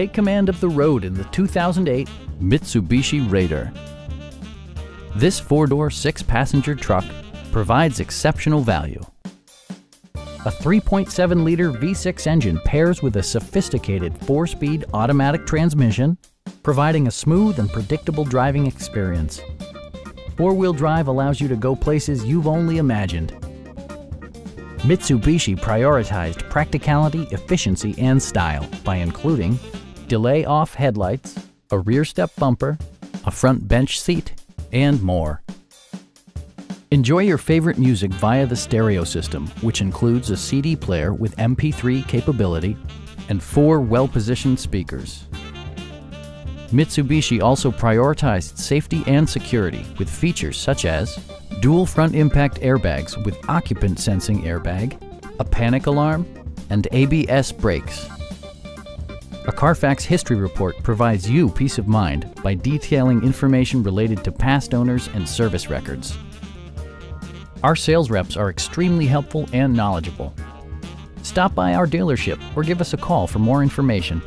Take command of the road in the 2008 Mitsubishi Raider. This four-door, six-passenger truck provides exceptional value. A 3.7-liter V6 engine pairs with a sophisticated four-speed automatic transmission, providing a smooth and predictable driving experience. Four-wheel drive allows you to go places you've only imagined. Mitsubishi prioritized practicality, efficiency, and style by including delay off headlights, a rear step bumper, a front bench seat, and more. Enjoy your favorite music via the stereo system, which includes a CD player with MP3 capability and four well-positioned speakers. Mitsubishi also prioritized safety and security with features such as dual front impact airbags with occupant sensing airbag, a panic alarm, and ABS brakes. A Carfax history report provides you peace of mind by detailing information related to past owners and service records. Our sales reps are extremely helpful and knowledgeable. Stop by our dealership or give us a call for more information.